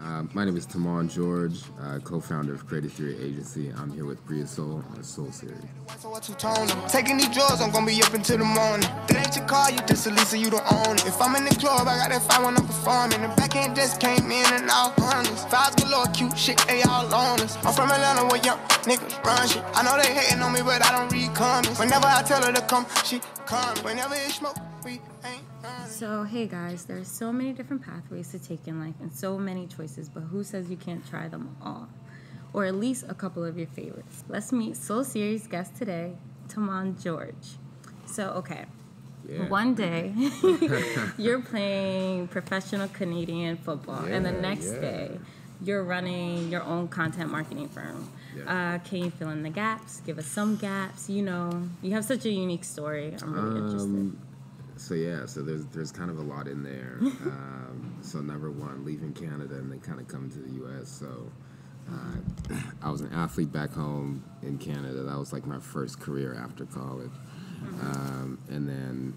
Uh, my name is Tamon George, uh, co-founder of Creative Theory Agency. I'm here with Brea Soul on the Soul Series. So what you tone them? Taking these drugs, I'm gonna be up until the morning. That ain't your car, you just a Lisa, you don't own it. If I'm in the club, I got that fire when I'm performing. The back end just came in and out honest. Fives galore, cute shit, they all on us. I'm from Atlanta where young niggas run shit. I know they hating on me, but I don't read comments. Whenever I tell her to come, she come. Whenever it's smoke, we ain't. So, hey guys, there's so many different pathways to take in life and so many choices, but who says you can't try them all? Or at least a couple of your favorites. Let's meet Soul Series guest today, Tamon George. So, okay, Yeah. one day you're playing professional Canadian football, and the next yeah. day you're running your own content marketing firm. Yeah. Uh, can you fill in the gaps? Give us some gaps. You know, you have such a unique story. I'm really interested. So yeah, so there's there's kind of a lot in there. um, so number one, leaving Canada and then kind of coming to the U.S. So uh, I was an athlete back home in Canada. That was like my first career after college, um, and then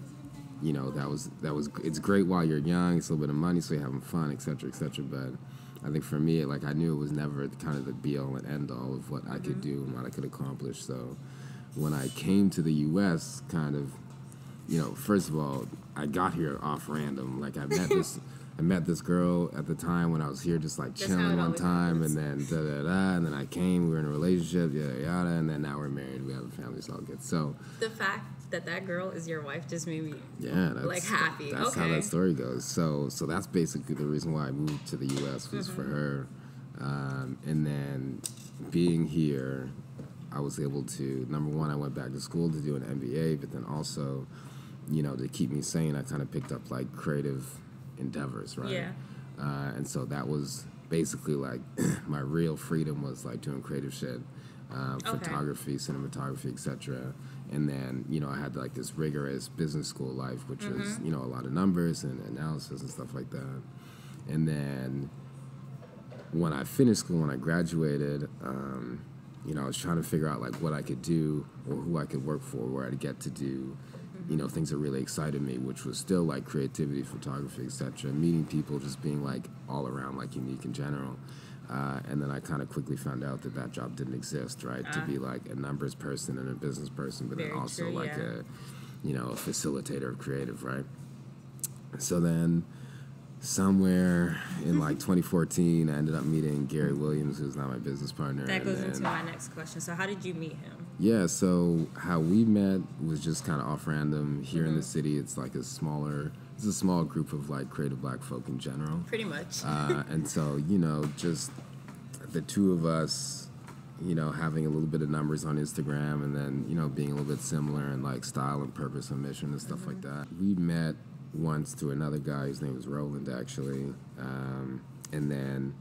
you know that was that was it's great while you're young. It's a little bit of money, so you're having fun, et cetera, et cetera. But I think for me, like I knew it was never kind of the be all and end all of what I could do and what I could accomplish. So when I came to the U.S., kind of you know, first of all, I got here off random. Like I met this, I met this girl at the time when I was here, just like That's chilling one time, happens. and then da da da, and then I came. We were in a relationship, yada yada, and then now we're married. We have a family, it's all good. So the fact that that girl is your wife just made me yeah, that's, Like, happy. That's how that story goes. So so that's basically the reason why I moved to the U.S. was for Mm-hmm. her, um, and then being here. I was able to number one, I went back to school to do an MBA, but then also, you know, to keep me sane, I kind of picked up like creative endeavors, right? Yeah. Uh, and so that was basically like my real freedom was like doing creative shit, um, Okay. photography, cinematography, etc. And then you know I had like this rigorous business school life, which Mm-hmm. was you know a lot of numbers and analysis and stuff like that. And then when I finished school, when I graduated, um, you know, I was trying to figure out like what I could do or who I could work for, where I'd get to do, you know, things that really excited me, which was still like creativity, photography, etc. Meeting people, just being like all around like unique in general. Uh, and then I kind of quickly found out that that job didn't exist, right? To be like a numbers person and a business person, but then Ah. Also true, like yeah. a, you know, a facilitator of creative, right? So then somewhere in like 2014, I ended up meeting Gary Williams, who's now my business partner. that goes then- into my next question. So how did you meet him? yeah, so how we met was just kind of off random. Here Mm-hmm. in the city, it's like a smaller, it's a small group of like creative black folk in general. Pretty much. Uh, and so, you know, just the two of us, you know, having a little bit of numbers on Instagram and then, you know, being a little bit similar in like style and purpose and mission and stuff like that. We met once to another guy, his name was Roland actually. Um, and then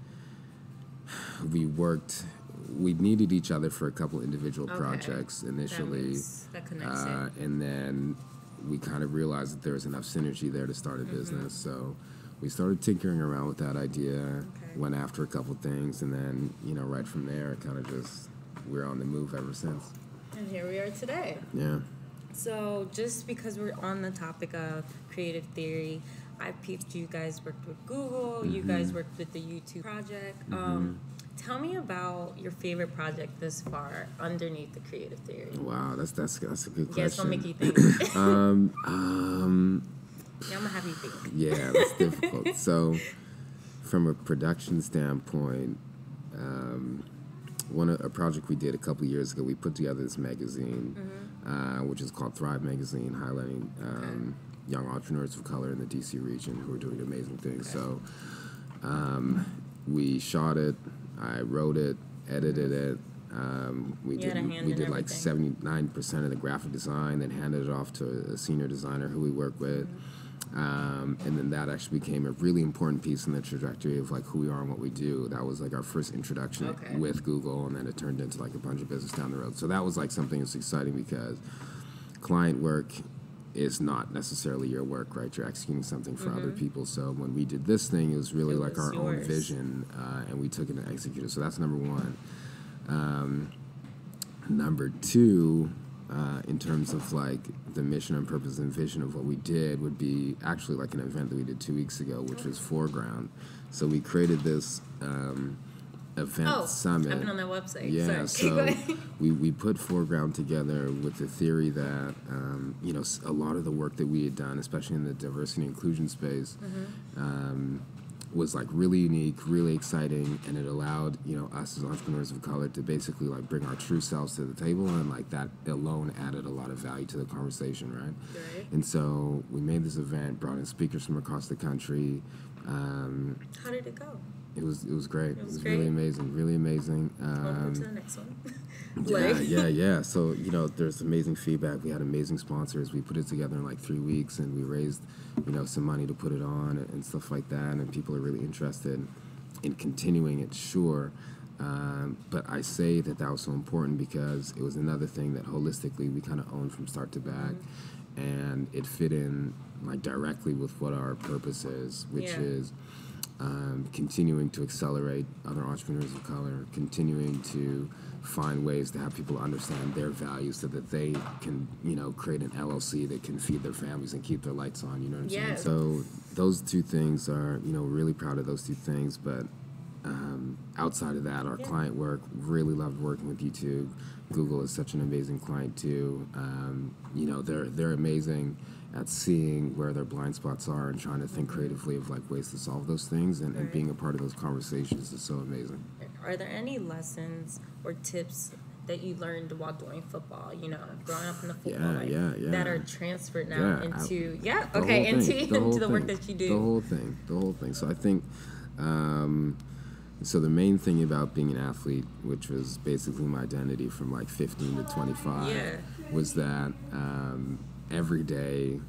we worked, we needed each other for a couple individual Okay. projects That initially. makes- that it. Uh, and then we kind of realized that there was enough synergy there to start a Mm-hmm. business. So we started tinkering around with that idea, Okay. went after a couple things, and then, you know, right from there, it kind of just, we're on the move ever since. And here we are today. Yeah. So, just because we're on the topic of creative theory, I peeped you guys worked with Google, you Mm-hmm. guys worked with the YouTube project. Um, tell me about your favorite project this far underneath the creative theory. Wow, that's that's that's a good Yeah, it's question. gonna make you think. um, um, yeah, I'm gonna have you think. yeah, that's difficult. So, from a production standpoint, um, one a project we did a couple years ago, we put together this magazine, uh, which is called Thrive Magazine, highlighting um, young entrepreneurs of color in the DC region who are doing amazing things. So, um, we shot it, I wrote it, edited it. Um, we did we did like seventy nine percent of the graphic design, then handed it off to a senior designer who we work with. Um, and then that actually became a really important piece in the trajectory of like who we are and what we do. That was like our first introduction Okay. with Google, and then it turned into like a bunch of business down the road. So that was like something that's exciting because client work is not necessarily your work, right? You're executing something for other people. So when we did this thing, it was really Mm-hmm. It like was our own vision, uh, and we took it and executed. So that's number one. Um, number two, uh, in terms of like the mission and purpose and vision of what we did would be actually like an event that we did two weeks ago, which was Foreground. So we created this um, event Oh, summit. I've been on their website. Yeah, Sorry. so we, we put foreground together with the theory that um, you know a lot of the work that we had done, especially in the diversity and inclusion space, Mm-hmm. um, was like really unique, really exciting, and it allowed you know us as entrepreneurs of color to basically like bring our true selves to the table, and like that alone added a lot of value to the conversation, right? Right. And so we made this event, brought in speakers from across the country. Um, How did it go? it was it was great. It was was, great? really amazing, really amazing. Um, to the next one. yeah, Like- yeah, yeah. So you know, there's amazing feedback. We had amazing sponsors. We put it together in like three weeks, and we raised, you know, some money to put it on and, and stuff like that. And people are really interested in continuing it. Sure, um, but I say that that was so important because it was another thing that holistically we kind of owned from start to back, and it fit in like directly with what our purpose is, which Yeah. is um, continuing to accelerate other entrepreneurs of color, continuing to find ways to have people understand their value so that they can, you know, create an LLC that can feed their families and keep their lights on. You know what I'm Yes. saying? So those two things are, you know, really proud of those two things. But um, outside of that, our client work really loved working with YouTube. Google is such an amazing client too. Um, you know, they're they're amazing at seeing where their blind spots are and trying to think creatively of like ways to solve those things and, and being a part of those conversations is so amazing. Are there any lessons or tips that you learned while doing football? You know, growing up in the football Yeah, life yeah, yeah. that are transferred now Yeah, I- into yeah The okay into thing, the into the work thing, that you do. The whole thing, the whole thing. So I think, um, so the main thing about being an athlete, which was basically my identity from like 15 to 25, Yeah. was that um, every day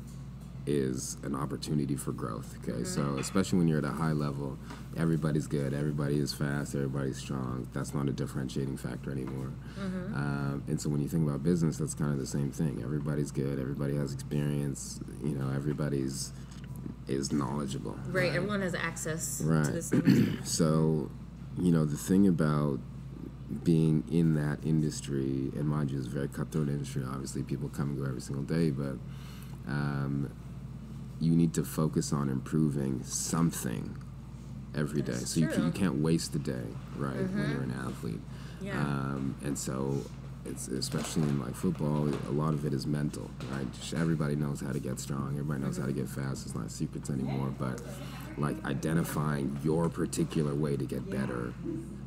is an opportunity for growth. Okay, so Mm-hmm. especially when you're at a high level, everybody's good, everybody is fast, everybody's strong. That's not a differentiating factor anymore. Mm-hmm. Um, and so when you think about business, that's kind of the same thing. Everybody's good, everybody has experience. You know, everybody's is knowledgeable. right, everyone has access Right. to this. So, you know, the thing about being in that industry, and mind you, it's a very cutthroat industry. Obviously, people come and go every single day, but um, you need to focus on improving something every day. That's so you, true. you can't waste the day, right, when you're an athlete. Yeah. Um, and so, it's especially in like football, a lot of it is mental, right? Just Everybody knows how to get strong. Everybody knows how to get fast. It's not secrets anymore. But like identifying your particular way to get better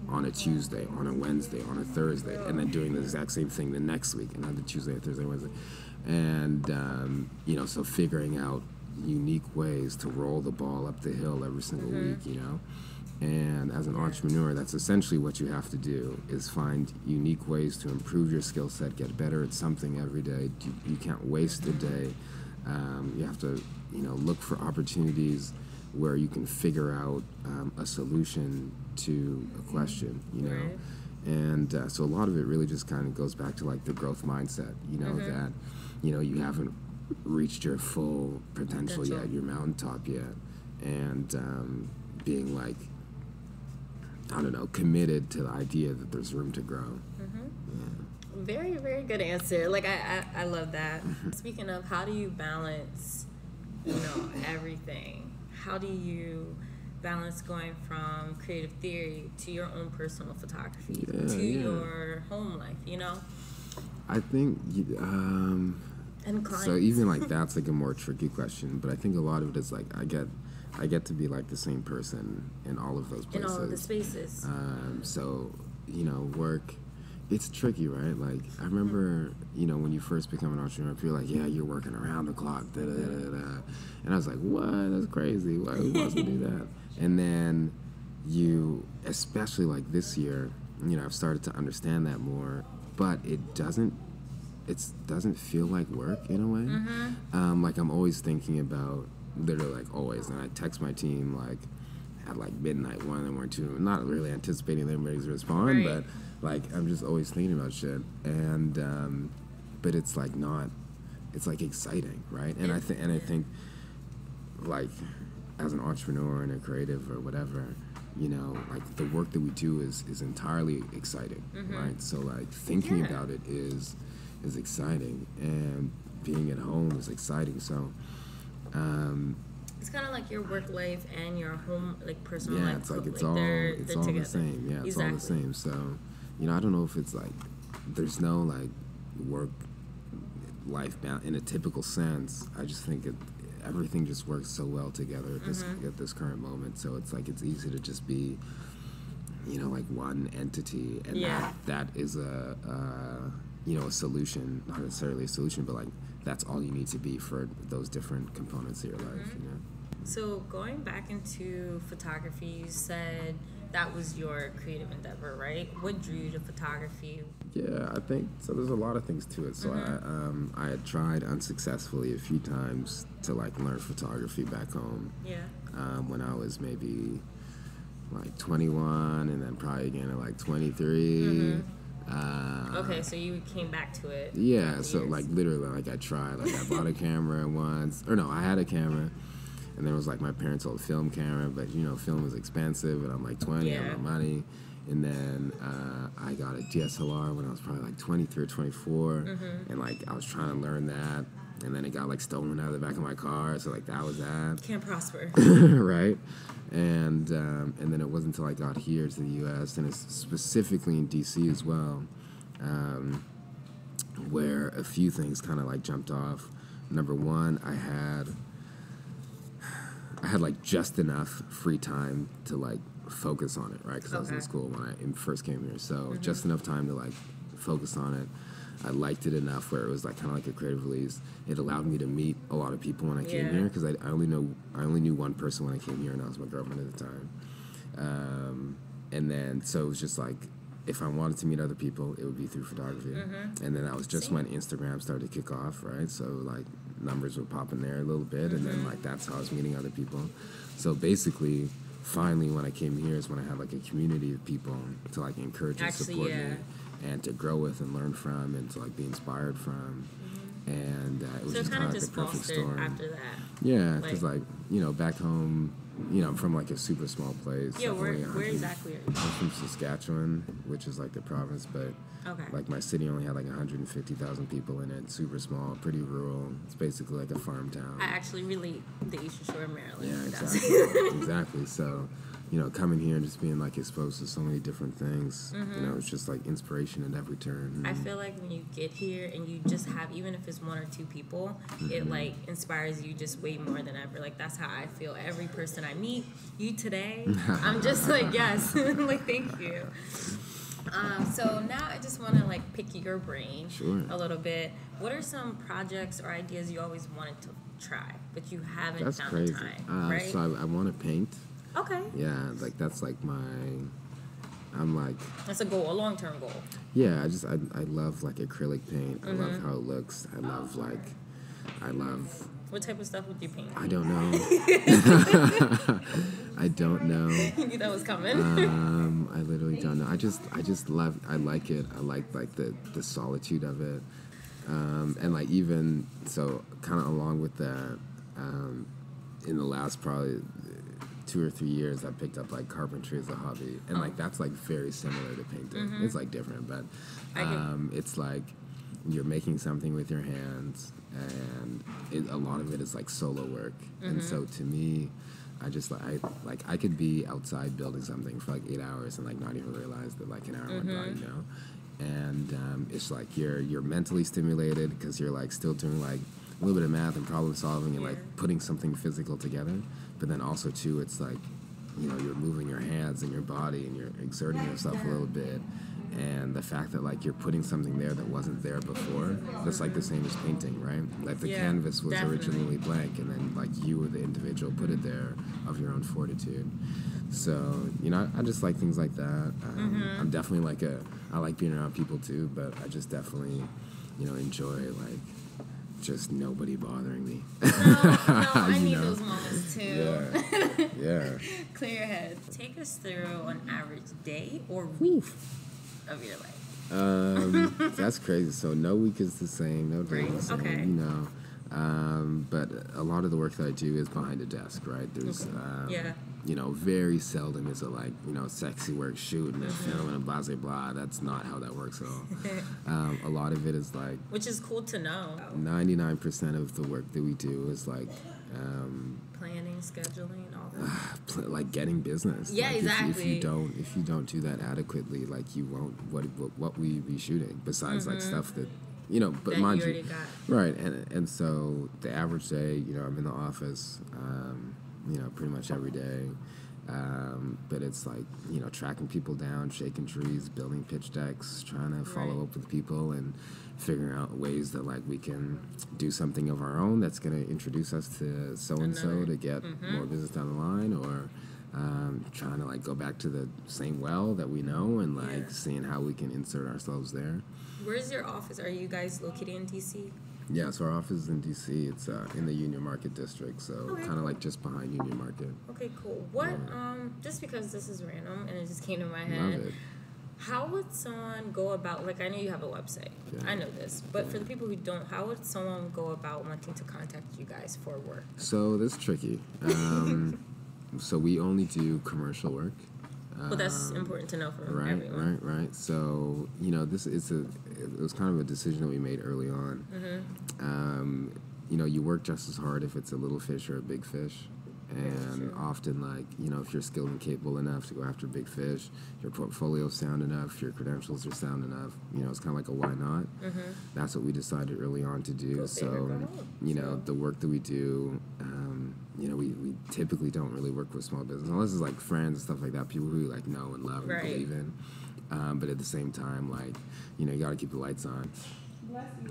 on a Tuesday, on a Wednesday, on a Thursday, and then doing the exact same thing the next week, another Tuesday, Thursday, Wednesday, and um, you know, so figuring out unique ways to roll the ball up the hill every single week, you know. And as an entrepreneur, that's essentially what you have to do is find unique ways to improve your skill set, get better at something every day. You, you can't waste a day. Um, you have to, you know, look for opportunities where you can figure out um, a solution to a question, you know. Right. And uh, so a lot of it really just kind of goes back to like the growth mindset, you know, that, you know, you haven't reached your full potential, Potential. yet, your mountaintop yet. And um, being like, I don't know, committed to the idea that there's room to grow. Very, very good answer. Like I, I, I love that. Mm-hmm. Speaking of, how do you balance, you know, everything? How do you balance going from creative theory to your own personal photography Yeah, to yeah. your home life? You know, I think, um, and clients. so even like that's like a more tricky question, but I think a lot of it is like I get, I get to be like the same person in all of those places. in all of the spaces. Um, so, you know, work, it's tricky, right? Like, I remember, you know, when you first become an entrepreneur, people are like, yeah, you're working around the clock, da da da da. da." And I was like, what? That's crazy. Why who wants to do that? And then you, especially like this year, you know, I've started to understand that more, but it doesn't. It doesn't feel like work in a way. Um, like I'm always thinking about, literally like always, and I text my team like at like midnight, one the morning, two. Not really anticipating anybody's respond, Right. but like I'm just always thinking about shit. And um, but it's like not. It's like exciting, right? And I think and I think like as an entrepreneur and a creative or whatever, you know, like the work that we do is is entirely exciting, right? So like thinking Mm-hmm. Yeah. about it is is exciting, and being at home is exciting. So, um, It's kind of like your work life and your home, like personal yeah, life. it's like it's all they're- it's all together. the same. Yeah, it's all the same. So, you know, I don't know if it's like there's no like work life balance in a typical sense. I just think it everything just works so well together at this Mm-hmm. at this current moment. So it's like it's easy to just be, you know, like one entity, and Yeah. that that is a. Uh, you know, a solution, not necessarily a solution, but like that's all you need to be for those different components of your life, Mm-hmm. you know? So going back into photography, you said that was your creative endeavor, right? What drew you to photography? Yeah, I think so. There's a lot of things to it. So I um, I had tried unsuccessfully a few times to like learn photography back home Yeah. um, when I was maybe like 21, and then probably again at like 23. Uh, Okay, so you came back to it. Yeah, so years. like literally, like I tried. Like I bought a camera once, or no, I had a camera, and then it was like my parents' old film camera, but you know, film was expensive, and I'm like 20, I Yeah. have no money. And then uh, I got a DSLR when I was probably like 23 or 24, Mm-hmm. and like I was trying to learn that, and then it got like stolen out of the back of my car, so like that was that. can't prosper. right? And um, and then it wasn't until I got here to the U.S. and it's specifically in D.C. as well, um, where a few things kind of like jumped off. Number one, I had I had like just enough free time to like focus on it, right? Because I was in school when I first came here, so just enough time to like focus on it. I liked it enough where it was like kind of like a creative release. It allowed me to meet a lot of people when I came Yeah. here because I, I only know I only knew one person when I came here, and that was my girlfriend at the time. Um, and then so it was just like if I wanted to meet other people, it would be through photography. And then that was just Same. when Instagram started to kick off, right? So like numbers would pop in there a little bit, and then like that's how I was meeting other people. So basically, finally, when I came here is when I had like a community of people to like encourage and Actually, support yeah. me, and to grow with and learn from, and to like be inspired from. And uh, it was so just kind of like a perfect storm. after that. Yeah, because Like- like you know, back home, you know, I'm from like a super small place. Yeah, where, where 100 exactly are you? I'm from Saskatchewan, which is like the province, but Okay. like my city only had like 150,000 people in it. Super small, pretty rural. It's basically like a farm town. I actually relate the Eastern Shore of Maryland. yeah, exactly. exactly. So, you know, coming here and just being like exposed to so many different things, you know, it's just like inspiration at every turn. Mm-hmm. I feel like when you get here and you just have, even if it's one or two people, it Mm-hmm. like inspires you just way more than ever. Like that's how I feel. Every person I meet, you today, I'm just like yes, like thank you. Um, so now I just want to like pick your brain Sure. a little bit. What are some projects or ideas you always wanted to try but you haven't That's found crazy. the time? Uh, right? So I, I want to paint. Okay, Yeah, like that's like my. I'm like that's a goal, a long term goal. Yeah, I just I, I love like acrylic paint. I Mm-hmm. love how it looks. I love like I love What type of stuff would you paint? I don't know. I don't know. you knew that was coming. Um, I literally don't know. I just I just love I like it. I like like the the solitude of it. Um, and like even so kind of along with that um, in the last probably two or three years I picked up like carpentry as a hobby and like that's like very similar to painting. It's like different but um, it's like you're making something with your hands and it, a lot of it is like solo work. And so to me I just like I like I could be outside building something for like eight hours and like not even realize that like an hour went by, you know. And um, it's like you're you're mentally stimulated because you're like still doing like a little bit of math and problem solving and like putting something physical together. But then also too, it's like you know you're moving your hands and your body and you're exerting yourself a little bit. And the fact that like you're putting something there that wasn't there before, that's like the same as painting, right? Like the Yeah, canvas was definitely. originally blank and then like you were the individual put it there of your own fortitude so you know i, I just like things like that um, Mm-hmm. i'm definitely like a i like being around people too but i just definitely you know enjoy like just nobody bothering me no, I You need know. those moments too. yeah yeah Clear your head. Take us through an average day or week of your life. um, that's crazy so no week is the same no day is the same okay. you know um, but a lot of the work that i do is behind a desk right there's Okay. um, Yeah. you know, very seldom is it like you know sexy work shoot and a film and blah blah blah. That's not how that works at all. um, a lot of it is like Which is cool to know. ninety nine percent of the work that we do is like. Um, Planning, scheduling, all that. pl- like getting business. Yeah, like if- If, you don't, if you don't do that adequately, like you won't. What what, what we be shooting besides like stuff that, you know. But Mm-hmm. That mind you you, got. right? And and so the average day, you know, I'm in the office, um, you know, pretty much every day. Um, but it's like you know tracking people down, shaking trees, building pitch decks, trying to follow Right. up with people, and figuring out ways that like we can do something of our own that's going to introduce us to so and so to get more business down the line, or um, trying to like go back to the same well that we know and like Yeah. seeing how we can insert ourselves there. Where's your office? Are you guys located in DC? Yeah, so our office is in DC. It's uh, in the Union Market district, so Okay, kind of like just behind Union Market. Okay, cool. What um just because this is random and it just came to my head. How would someone go about like I know you have a website. Yeah. I know this. But for the people who don't, how would someone go about wanting to contact you guys for work? So that's tricky. Um, so we only do commercial work. Well that's important to know for Um, Right, everyone. right, right. So you know, this is a it was kind of a decision that we made early on. Mm-hmm. Um, you know, you work just as hard if it's a little fish or a big fish. And often, like, you know, if you're skilled and capable enough to go after big fish, your portfolio's sound enough, your credentials are sound enough, you know, it's kind of like a why not. Mm-hmm. That's what we decided early on to do. So, you know, the work that we do, um, you know, we, we typically don't really work with small business unless it's like friends and stuff like that, people who like know and love and Right. believe in. Um, but at the same time, like, you know, you got to keep the lights on.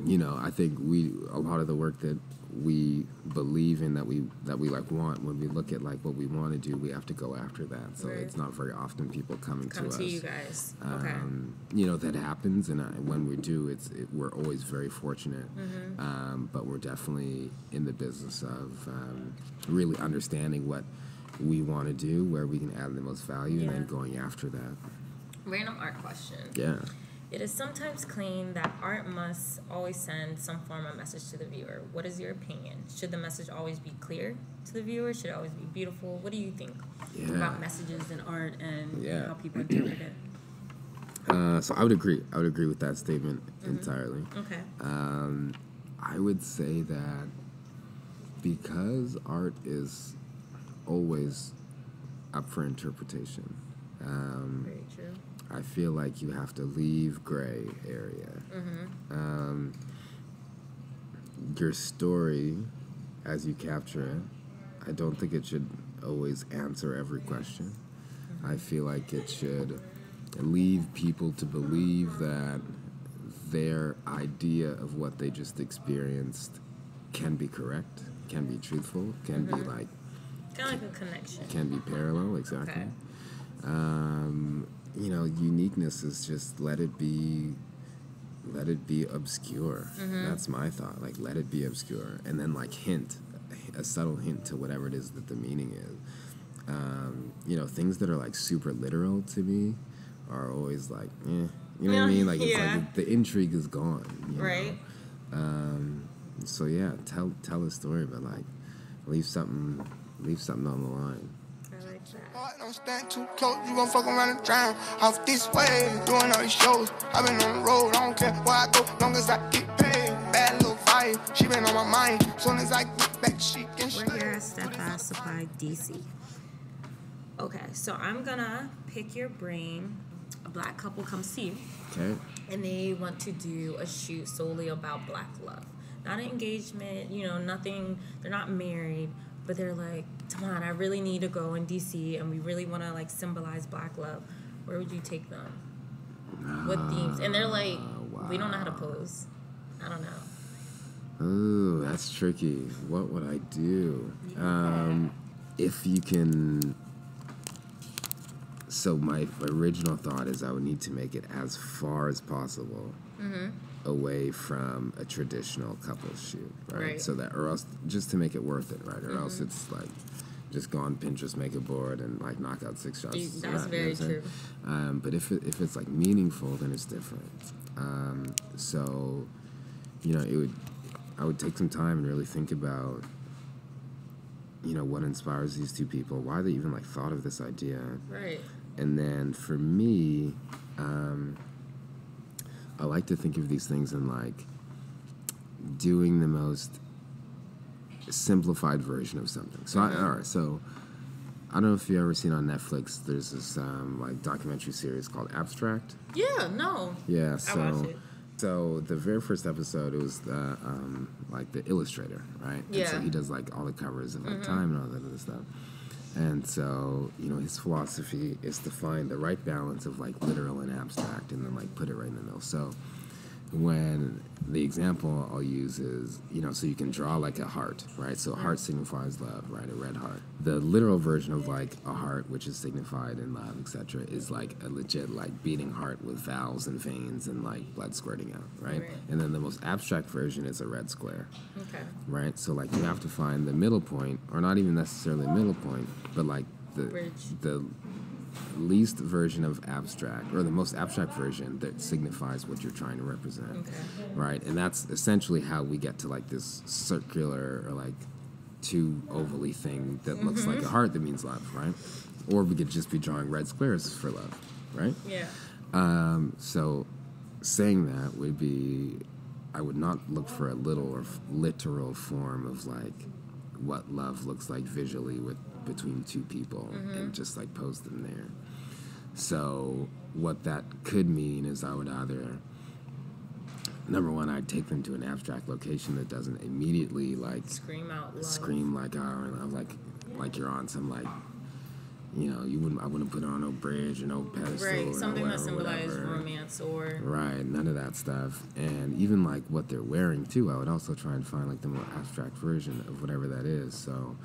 You know, I think we a lot of the work that we believe in that we that we like want when we look at like what we want to do, we have to go after that. So Right. it's not very often people coming Come to to us. you guys. Okay. Um, you know that happens, and I, when we do, it's it, we're always very fortunate. Mm-hmm. Um, but we're definitely in the business of um, really understanding what we want to do, where we can add the most value, and then going after that. Random art question. Yeah. It is sometimes claimed that art must always send some form of message to the viewer. What is your opinion? Should the message always be clear to the viewer? Should it always be beautiful? What do you think Yeah. about messages in art and Yeah. how people interpret it? Uh, so I would agree. I would agree with that statement entirely. Okay. Um, I would say that because art is always up for interpretation. Um, Very true. I feel like you have to leave gray area. Um, your story, as you capture it, I don't think it should always answer every question. I feel like it should leave people to believe that their idea of what they just experienced can be correct, can be truthful, can be like Kind of like a connection. can be parallel exactly Okay. um, you know uniqueness is just let it be let it be obscure Mm-hmm. that's my thought like let it be obscure and then like hint a subtle hint to whatever it is that the meaning is um, you know things that are like super literal to me are always like eh, you know what i mean like it's yeah. like the intrigue is gone you know? Right. um, so yeah tell tell a story but like leave something leave something on the line I like that. Boy, don't stand too close, you gon' fuck around and drown. Off this way, doing all these shows. i been on the road, I don't care where I go, long as I get paid. Bad little vibe, she been on my mind. Soon as I get back, she can We're stay. here at Step Steadfast Supply DC. Okay, so I'm gonna pick your brain. A black couple comes see you. okay and they want to do a shoot solely about black love. Not an engagement, you know, nothing, they're not married, but they're like, come on, I really need to go in DC and we really want to like symbolize black love. Where would you take them? What themes? And they're like, we don't know how to pose. I don't know. Ooh, that's tricky. What would I do? Um, if you can. So my original thought is I would need to make it as far as possible away from a traditional couple shoot, right? Right. So that, or else, just to make it worth it, right? Or else it's like, just go on Pinterest, make a board, and like knock out six shots. You- You that's know what I'm very true. Um, but if it, if it's like meaningful, then it's different. Um, so, you know, it would I would take some time and really think about you know, what inspires these two people? Why they even like thought of this idea? Right. And then for me, um, I like to think of these things in like doing the most simplified version of something. So, I, all right, so I don't know if you've ever seen on Netflix. There's this um, like documentary series called Abstract. Yeah. No. Yeah, I so so the very first episode it was the um, like the illustrator, right? And so Mm-hmm. he does like all the covers of like Time and all that other stuff. And so you know his philosophy is to find the right balance of like literal and abstract, and then like put it right in the middle. So when the example I'll use is, you know, so you can draw like a heart, right? So a heart signifies love, right? A red heart. The literal version of like a heart, which is signified in love, etc., is like a legit like beating heart with valves and veins and like blood squirting out, right? Right. And then the most abstract version is a red square, Okay. right? So like you have to find the middle point, or not even necessarily a middle point, but like the Bridge. the least version of abstract or the most abstract version that signifies what you're trying to represent Okay. right and that's essentially how we get to like this circular or like two ovally thing that looks like a heart that means love right or we could just be drawing red squares for love right Yeah. um, so saying that would be i would not look for a little or f- literal form of like what love looks like visually with between two people and mm-hmm. just like pose them there so what that could mean is i would either number one i'd take them to an abstract location that doesn't immediately like Scream out loud. scream like oh, like like you're on some like you know you wouldn't I wouldn't put it on no bridge or no pedestal Right. or Something no that whatever, symbolizes whatever. romance or. Right, none of that stuff, and even like what they're wearing too. I would also try and find like the more abstract version of whatever that is. So,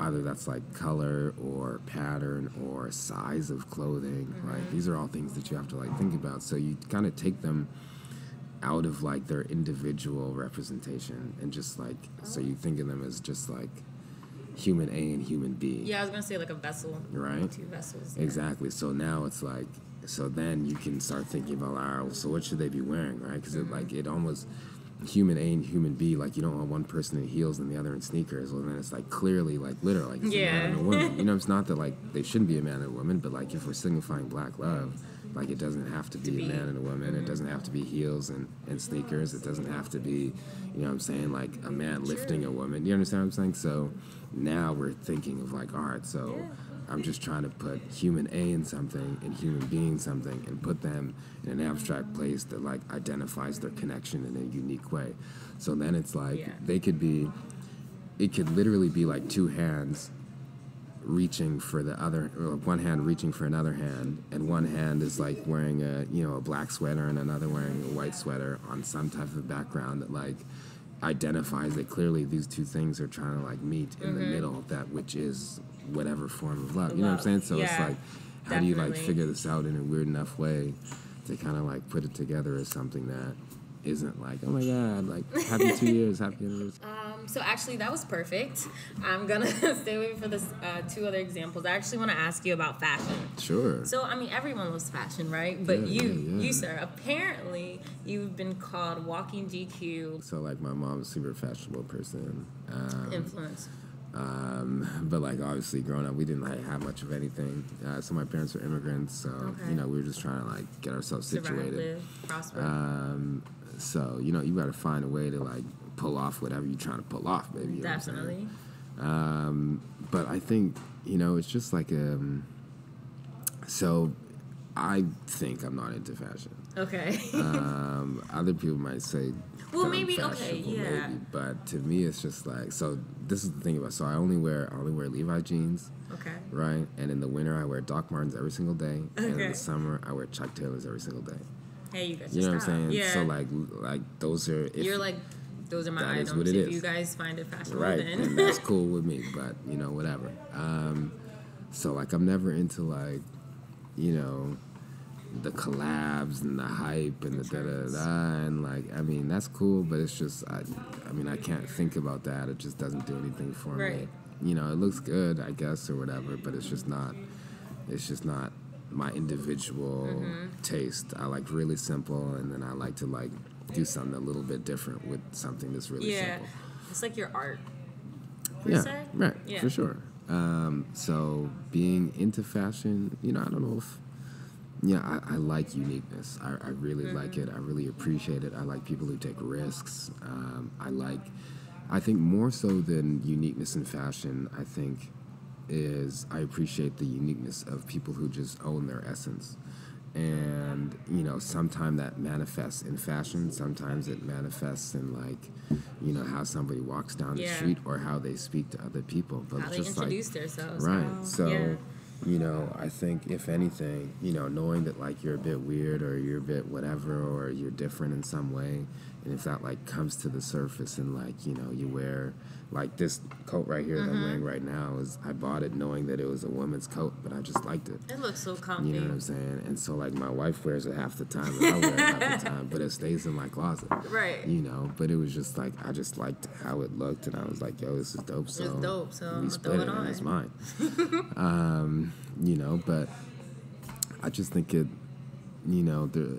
either that's like color or pattern or size of clothing. Right, mm-hmm. these are all things that you have to like think about. So you kind of take them out of like their individual representation and just like so you think of them as just like human A and human B. Yeah, I was gonna say like a vessel. Right. Two vessels. yeah. Exactly. So now it's like, so then you can start thinking about, all right, so what should they be wearing, right? Because it mm-hmm. like it almost human A and human B, like you don't want one person in heels and the other in sneakers. Well, then it's like clearly like literal, like a man and a woman. You know, it's not that like they shouldn't be a man and a woman, but like if we're signifying black love. Like it doesn't have to be, be. a man and a woman. It mm-hmm. doesn't have to be heels and, and sneakers. It doesn't have to be, you know what I'm saying, like a man lifting a woman. Do You understand what I'm saying? So now we're thinking of like, all right, so I'm just trying to put human A in something and human B in something and put them in an abstract place that like identifies their connection in a unique way. So then it's like Yeah. they could be, it could literally be like two hands reaching for the other or one hand reaching for another hand and one hand is like wearing a you know a black sweater and another wearing a white sweater on some type of background that like identifies that clearly these two things are trying to like meet in the mm-hmm. middle that which is whatever form of love you know what i'm saying so it's like how do you like figure this out in a weird enough way to kind of like put it together as something that isn't like oh my god like happy two years happy anniversary Um, so actually, that was perfect. I'm gonna stay away for this uh, two other examples. I actually want to ask you about fashion. sure So I mean, everyone loves fashion, right? But Yeah, you, yeah, yeah. you sir, apparently you've been called walking GQ so like my mom's super fashionable person um, influence. Um, but like obviously growing up, we didn't like have much of anything. Uh, so my parents were immigrants, so Okay. you know we were just trying to like get ourselves situated. prosper. Um, so you know you got to find a way to like pull off whatever you're trying to pull off, baby. you know what I'm saying? Definitely. Um, but I think you know it's just like um. So, I think I'm not into fashion. Okay. Um, other people might say, Well, maybe- okay, yeah. maybe, but to me, it's just like so. This is the thing about so I only wear I only wear Levi jeans, okay. right? And in the winter, I wear Doc Martens every single day, okay. and in the summer, I wear Chuck Taylors every single day. Hey, you guys. You know what I'm saying? Yeah. So like like those are if, You're like, those are my That is items. what it if is. you guys find it fashionable, right, then and that's cool with me. But you know whatever. Um, so like I'm never into like you know the collabs and the hype and the da da da and like I mean that's cool, but it's just I I mean I can't think about that. It just doesn't do anything for me. You know, it looks good, I guess, or whatever, but it's just not. It's just not my individual Mm-hmm. taste. I like really simple, and then I like to like do something a little bit different with something that's really yeah, simple. it's like your art. yeah, se. right, Yeah. for sure. Um, so being into fashion, you know, I don't know if, yeah, I, I like uniqueness. I, I really like Mm-hmm. it. I really appreciate it. I like people who take risks. Um, I like, I think more so than uniqueness in fashion, I think is I appreciate the uniqueness of people who just own their essence. And, you know, sometimes that manifests in fashion, sometimes it manifests in like, you know, how somebody walks down the street or how they speak to other people. But How just introduce like, themselves. Right. So, yeah. You know, I think if anything, you know, knowing that like you're a bit weird or you're a bit whatever or you're different in some way, and if that like comes to the surface and like you know you wear like this coat right here that I'm wearing right now is I bought it knowing that it was a woman's coat, but I just liked it. It looks so comfy. You know what I'm saying? And so like my wife wears it half the time and I wear it half the time, but it stays in my closet. Right. You know, but it was just like I just liked how it looked and I was like, yo, this is dope. So dope, so we split it it and it's on. mine. um, you know, but I just think it, you know, the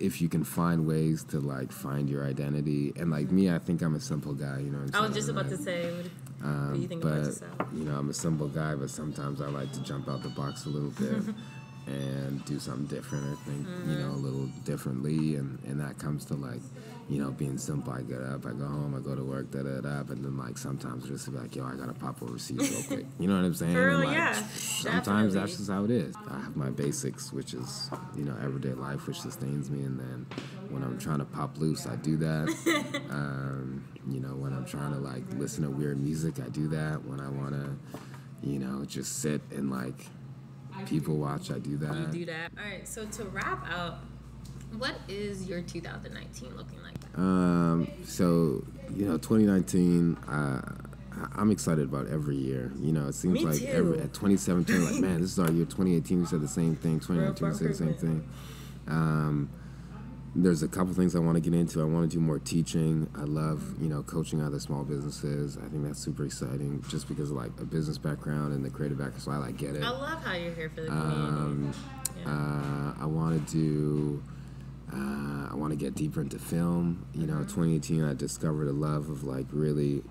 if you can find ways to like find your identity and like me, I think I'm a simple guy. You know, what I'm I was just about to say, what, what do you think but about yourself? you know, I'm a simple guy, but sometimes I like to jump out the box a little bit and do something different or think, you know, a Mm-hmm. little differently, and and that comes to like, you know, being simple. I get up, I go home, I go to work, da da da, but then like sometimes just be like, yo, I gotta pop overseas real quick. You know what I'm saying? Real, like, yeah, Sometimes definitely. that's just how it is. I have my basics, which is you know everyday life, which sustains me, and then when I'm trying to pop loose, I do that. um, you know, when I'm trying to like listen to weird music, I do that. When I want to, you know, just sit and like people watch, I do that. You do that. All right. So to wrap out, what is your 2019 looking like? Um, so you know, 2019. Uh, I- I'm excited about every year. You know, it seems Me like every at 2017, like man, this is our year. 2018, we said the same thing. 2019, we said the same thing. Um, there's a couple things I want to get into. I want to do more teaching. I love, you know, coaching other small businesses. I think that's super exciting, just because of like a business background and the creative background. So I like get it. I love how you're here for the community. Um, uh, I want to do. Uh, I want to get deeper into film. You know, 2018, I discovered a love of like really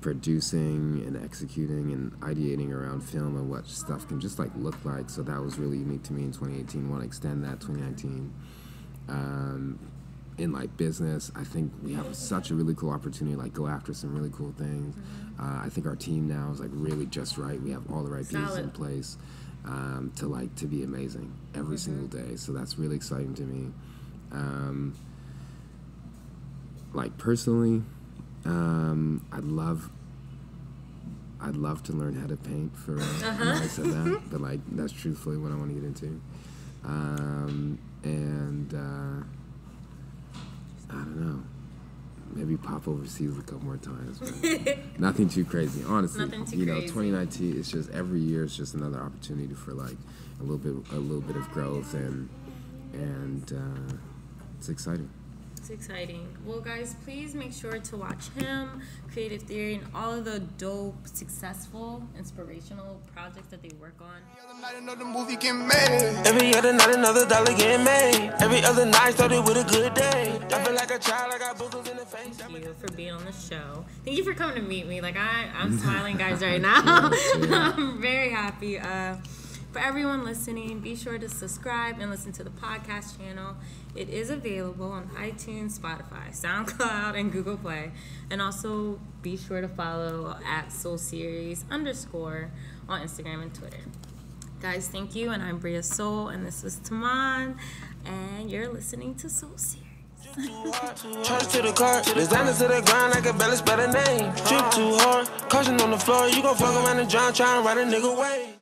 producing and executing and ideating around film and what stuff can just like look like. So that was really unique to me in 2018. Want to extend that 2019. Um, in like business, I think we have such a really cool opportunity. Like go after some really cool things. Uh, I think our team now is like really just right. We have all the right pieces in place um, to like to be amazing every single day. So that's really exciting to me. Um, like personally, um, I'd love. I'd love to learn how to paint for. real. I know I said that, but like that's truthfully what I want to get into. Um, and uh, I don't know. Maybe pop overseas a couple more times. Nothing too crazy, honestly. Nothing too you know, crazy. 2019 is just every year is just another opportunity for like a little bit, a little bit of growth, and and uh, it's exciting. It's exciting. Well, guys, please make sure to watch him, Creative Theory, and all of the dope, successful, inspirational projects that they work on. Every night another movie get made. Every other night another dollar getting made. Every other night started with a good day. I feel like a child, I got boogers in the face. Thank you for being on the show. Thank you for coming to meet me. Like I, I'm smiling, guys, right now. I'm very happy. Uh, for everyone listening, be sure to subscribe and listen to the podcast channel. It is available on iTunes, Spotify, SoundCloud, and Google Play. And also be sure to follow at Soul Series underscore on Instagram and Twitter. Guys, thank you. And I'm Brea Soul, and this is Tamon, and you're listening to Soul Series. Charge to the car, designer to the ground, I can barely spell a name. Drip too hard, caution on the floor, you gon' fuck around and drown, try and ride a nigga away.